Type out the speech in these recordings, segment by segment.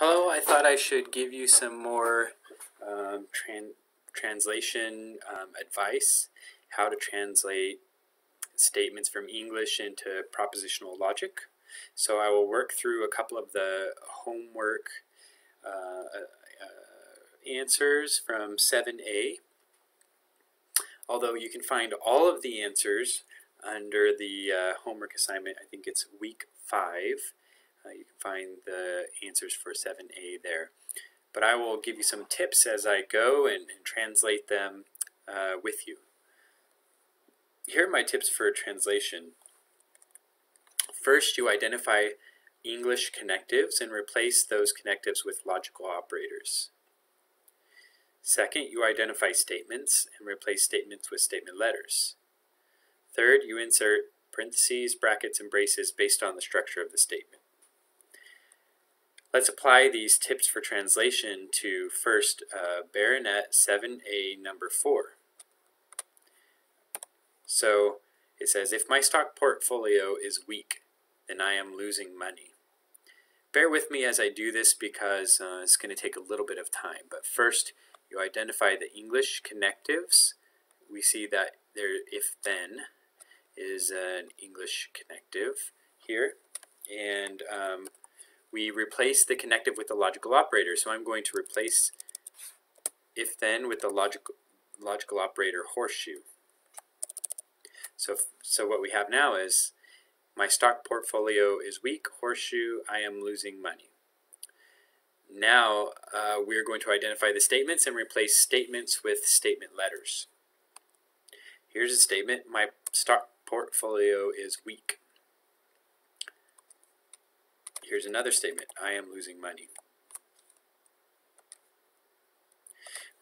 Hello, I thought I should give you some more um, tran- translation um, advice, how to translate statements from English into propositional logic. So I will work through a couple of the homework uh, uh, answers from 7a. Although you can find all of the answers under the uh, homework assignment, I think it's week 5. Uh, you can find the answers for 7a there. But I will give you some tips as I go and, and translate them uh, with you. Here are my tips for translation. First, you identify English connectives and replace those connectives with logical operators. Second, you identify statements and replace statements with statement letters. Third, you insert parentheses, brackets, and braces based on the structure of the statement. Let's apply these tips for translation to first uh, Baronett 7a number 4. So it says, if my stock portfolio is weak, then I am losing money. Bear with me as I do this because uh, it's going to take a little bit of time. But first, you identify the English connectives. We see that there if then is an English connective here. And um, we replace the connective with the logical operator. So I'm going to replace if then with the logical, logical operator horseshoe. So, so what we have now is my stock portfolio is weak, horseshoe, I am losing money. Now uh, we're going to identify the statements and replace statements with statement letters. Here's a statement, my stock portfolio is weak. Here's another statement, I am losing money.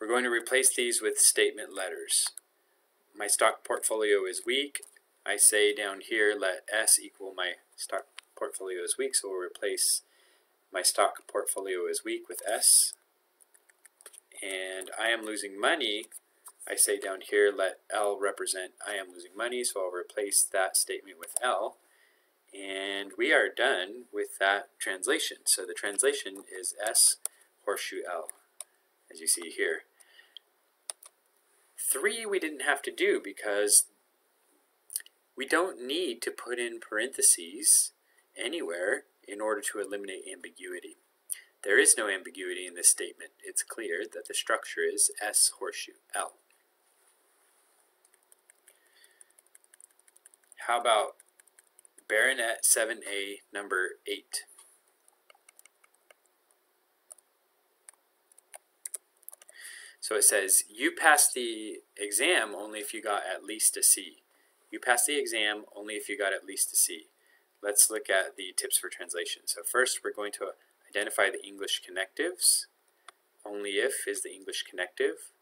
We're going to replace these with statement letters. My stock portfolio is weak. I say down here let S equal my stock portfolio is weak, so we'll replace my stock portfolio is weak with S. And I am losing money, I say down here let L represent I am losing money, so I'll replace that statement with L. And we are done with that translation. So the translation is S horseshoe L, as you see here. Three we didn't have to do because we don't need to put in parentheses anywhere in order to eliminate ambiguity. There is no ambiguity in this statement. It's clear that the structure is S horseshoe L. How about Baronett 7A number 8. So it says, you pass the exam only if you got at least a C. You pass the exam only if you got at least a C. Let's look at the tips for translation. So first we're going to identify the English connectives. Only if is the English connective.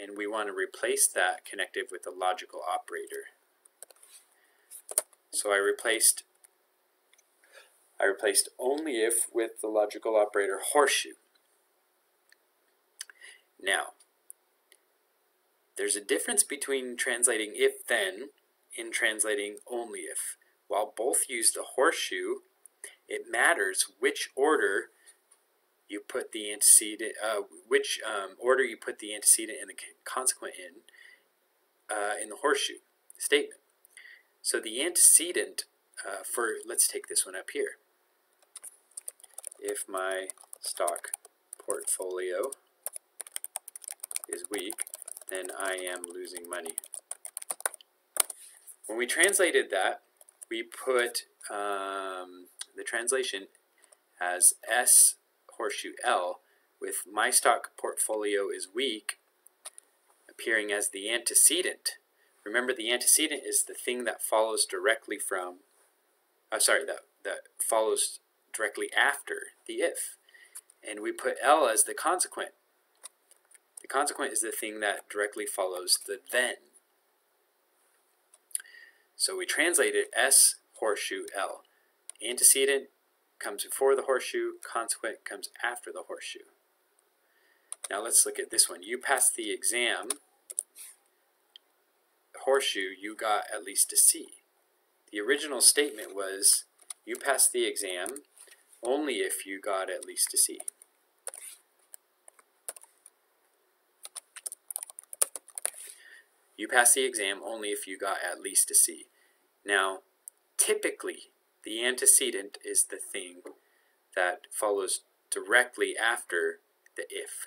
And we want to replace that connective with a logical operator. So I replaced I replaced only if with the logical operator horseshoe. Now, there's a difference between translating if then and translating only if. While both use the horseshoe, it matters which order you put the antecedent, uh, which um, order you put the antecedent and the consequent in uh, in the horseshoe statement. So the antecedent uh, for, let's take this one up here. If my stock portfolio is weak, then I am losing money. When we translated that, we put um, the translation as S horseshoe L with my stock portfolio is weak appearing as the antecedent Remember, the antecedent is the thing that follows directly from, uh, sorry, that, that follows directly after the if. And we put L as the consequent. The consequent is the thing that directly follows the then. So we translate it S horseshoe L. Antecedent comes before the horseshoe, consequent comes after the horseshoe. Now let's look at this one. You passed the exam horseshoe, you got at least a C. The original statement was, you passed the exam, only if you got at least a C. You pass the exam only if you got at least a C. Now, typically, the antecedent is the thing that follows directly after the if.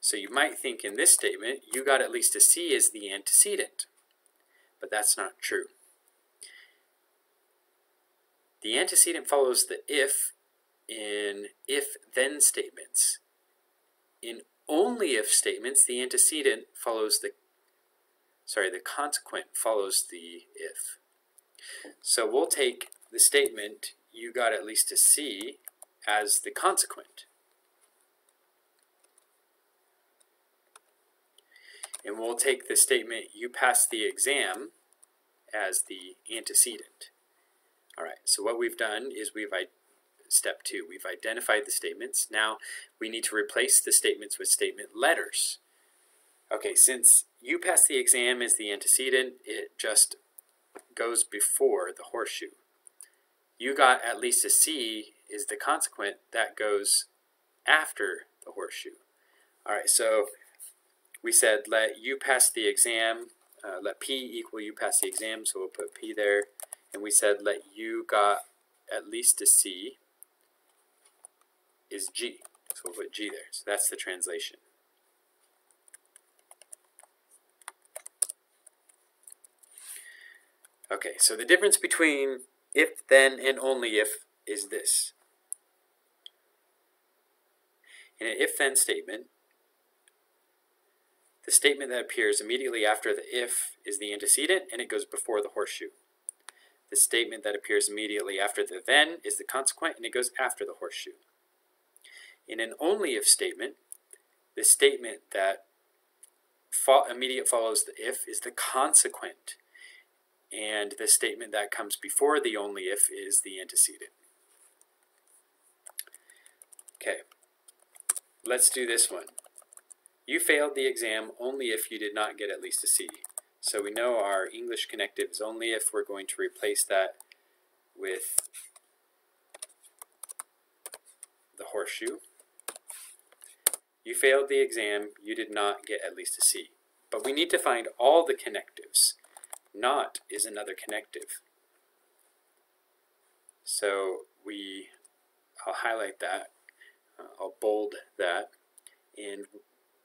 So you might think in this statement, you got at least a C as the antecedent, but that's not true. The antecedent follows the if in if-then statements. In only if statements, the antecedent follows the sorry, the consequent follows the if. So we'll take the statement, you got at least a C, as the consequent. And we'll take the statement, you passed the exam, as the antecedent. All right, so what we've done is we've, step two, we've identified the statements. Now we need to replace the statements with statement letters. Okay, since you pass the exam as the antecedent, it just goes before the horseshoe. You got at least a C is the consequent that goes after the horseshoe. All right, so we said let you pass the exam, uh, let P equal you pass the exam, so we'll put P there. And we said let you got at least a C is G. So we'll put G there. So that's the translation. Okay, so the difference between if, then, and only if is this. In an if-then statement, the statement that appears immediately after the if is the antecedent and it goes before the horseshoe. The statement that appears immediately after the then is the consequent and it goes after the horseshoe. In an only if statement, the statement that fo immediate follows the if is the consequent and the statement that comes before the only if is the antecedent. Okay, let's do this one. You failed the exam only if you did not get at least a C. So we know our English connective is only if we're going to replace that with the horseshoe. You failed the exam, you did not get at least a C. But we need to find all the connectives not is another connective. So we, I'll highlight that, uh, I'll bold that, and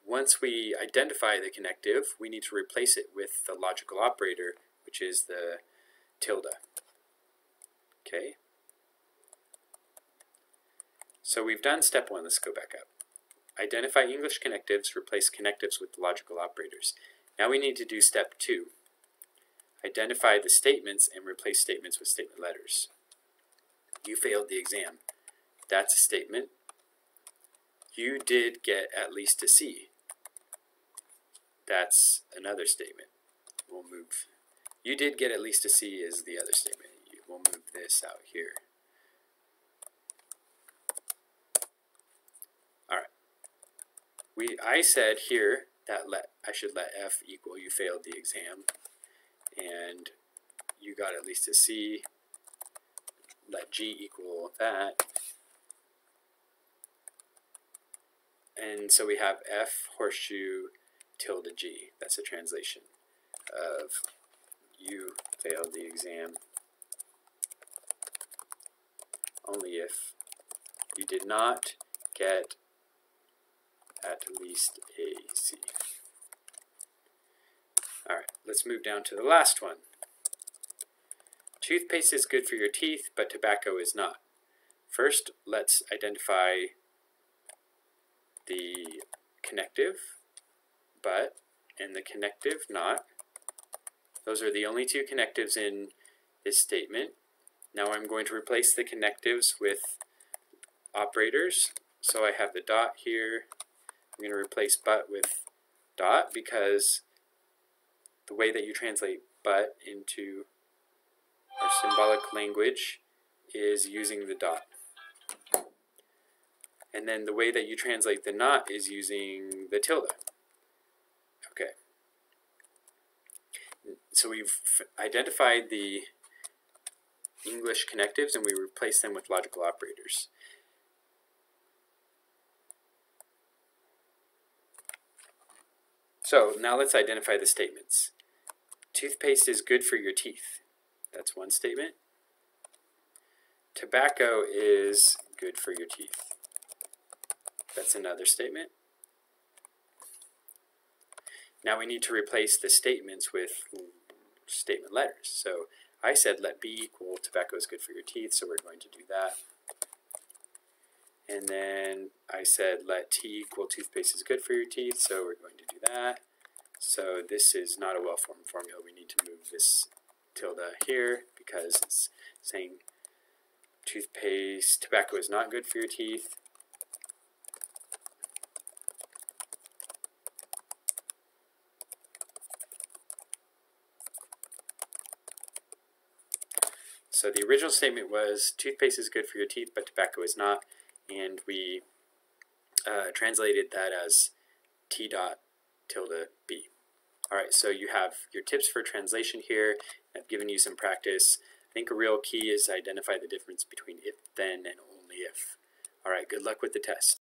once we identify the connective, we need to replace it with the logical operator, which is the tilde. Okay? So we've done step one. Let's go back up. Identify English connectives, replace connectives with logical operators. Now we need to do step two. Identify the statements and replace statements with statement letters. You failed the exam. That's a statement. You did get at least a C. That's another statement. We'll move. You did get at least a C is the other statement. We'll move this out here. Alright. We I said here that let I should let F equal you failed the exam and you got at least a C, let G equal that. And so we have F horseshoe tilde G. That's a translation of you failed the exam only if you did not get at least a C. Alright, let's move down to the last one. Toothpaste is good for your teeth, but tobacco is not. First, let's identify the connective, but, and the connective, not. Those are the only two connectives in this statement. Now I'm going to replace the connectives with operators. So I have the dot here. I'm going to replace but with dot because the way that you translate but into our symbolic language is using the dot. And then the way that you translate the not is using the tilde. Okay. So we've identified the English connectives and we replace them with logical operators. So now let's identify the statements. Toothpaste is good for your teeth. That's one statement. Tobacco is good for your teeth. That's another statement. Now we need to replace the statements with statement letters. So I said let B equal tobacco is good for your teeth, so we're going to do that. And then I said let T equal toothpaste is good for your teeth, so we're going to do that. So this is not a well-formed formula. We need to move this tilde here because it's saying toothpaste, tobacco is not good for your teeth. So the original statement was toothpaste is good for your teeth, but tobacco is not, and we uh, translated that as T dot tilde B. All right, so you have your tips for translation here. I've given you some practice. I think a real key is identify the difference between if, then, and only if. All right, good luck with the test.